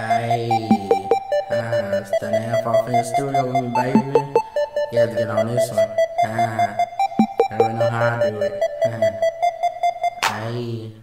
Hey, ah, standing half off in the studio with me, baby. You have to get on this one. Ah, I don't know how I do it. Ah, hey.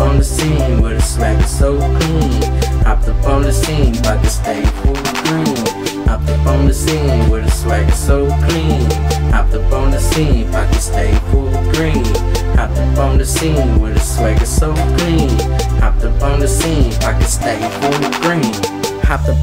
On the scene with a swag so clean. Hopped up on the scene, pocket stay full green. Hopped up on the scene with a swag so clean. Hopped up on the scene, pocket stay full green. Hopped up on the scene with a swagger so clean.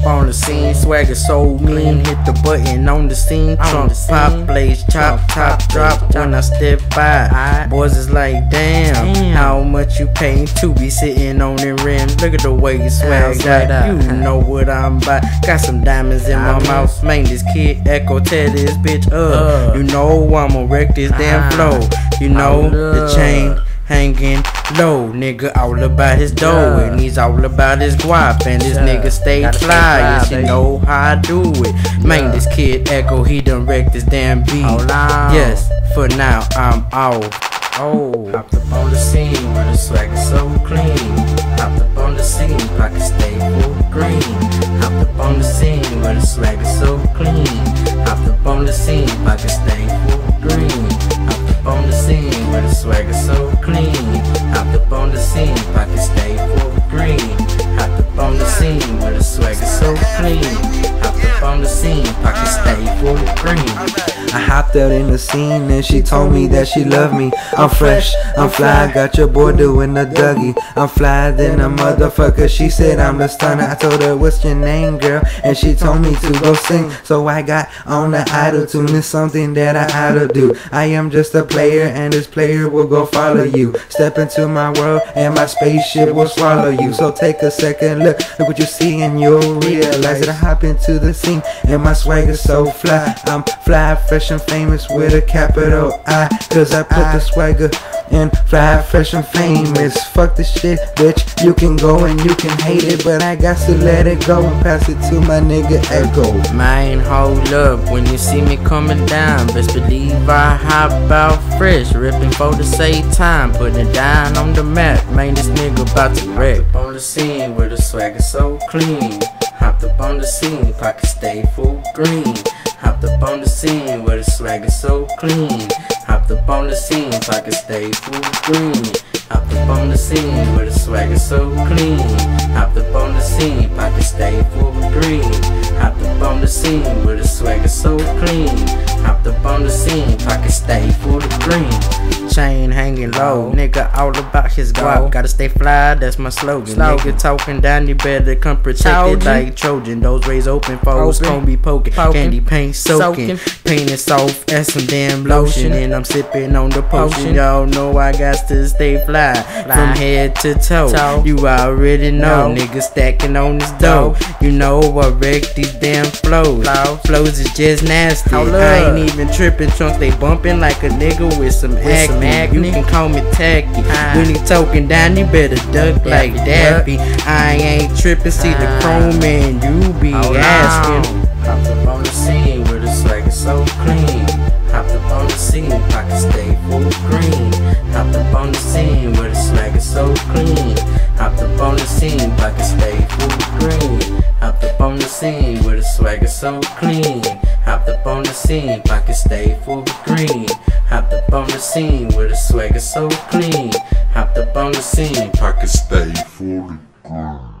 On the scene, swagger so mean. Hit the button on the scene, trunk pop, blaze, chop, top, drop. When I step by, boys is like, damn, how much you paying to be sitting on the rim? Look at the way you swag out. You know what I'm about. Got some diamonds in my mouth. Man, this kid Ecko tear this bitch up. You know I'ma wreck this damn flow. You know the chain hanging low. Nigga all about his dough and he's all about his guap. And this nigga stay fly. Yes, you know how I do it. Man, this kid Ecko, he done wrecked this damn beat. Yes, for now I'm off. Oh, hopped up on the scene where the swag is so clean. Hopped up on the scene, pocket stay full green. Hopped up on the scene where the swag is so clean. Hopped up on the scene, pocket stay so clean. Hopped up on the scene, pocket stay full green. Hopped up on the scene with the swagger so clean. Hopped Out in the scene and she told me that she loved me. I'm fresh, I'm fly, got your boy doing the Dougie. I'm fly than a motherfucker. She said I'm the stunner. I told her what's your name, girl, and she told me to go sing. So I got on the idol to miss something that I oughta do. I am just a player and this player will go follow you. Step into my world and my spaceship will swallow you. So take a second look, look what you see and you'll realize that I hop into the scene and my swag is so fly. I'm fly, fresh and famous with a capital I. Cause I put the swagger in fly, fresh and famous. Fuck this shit, bitch. You can go and you can hate it, but I got to let it go and pass it to my nigga Ecko. Man, hold up, when you see me coming down, best believe I hop out fresh, ripping for the same time, putting down on the map. Man, this nigga about to wreck. Up on the scene with the swagger so clean. Hopped up on the scene, pocket stay full green. Hopped up on the scene where the swagger so clean. Hopped up on the scene, pocket stay full green. Hopped up on the scene where the swagger so clean. Hopped up on the scene, pocket stay full green. Hopped up on the scene where the swagger so clean. Hopped up on the scene, pocket stay full hanging low, nigga all about his guap. Gotta stay fly, that's my slogan. Nigga talking down, you better come protected like Trojan. Those rays open, foes gon' be poking. Candy paint soaking, paint is soft as some damn lotion. And I'm sipping on the potion. Y'all know I got to stay fly from head to toe. You already know, nigga stacking on this dough. You know I wreck these damn flows. Flows is just nasty. I ain't even tripping, trunks they bumping like a nigga with some acne. You can call me tacky. When he talking down, you better duck like Daffy. I ain't tripping, see the ah. chrome and you be asking. Hopped up on the scene where the swag is so clean. Hopped up on the scene, pocket stay full green. Hopped up on the scene where the swag is so clean. Hopped up on the scene, pocket stay full green. Hopped up on the scene where the swag is so clean. Hopped up on the scene, pocket stay full green. Hopped up on the scene with a swag is so clean. Hopped up on the scene, Pocket stay fully green.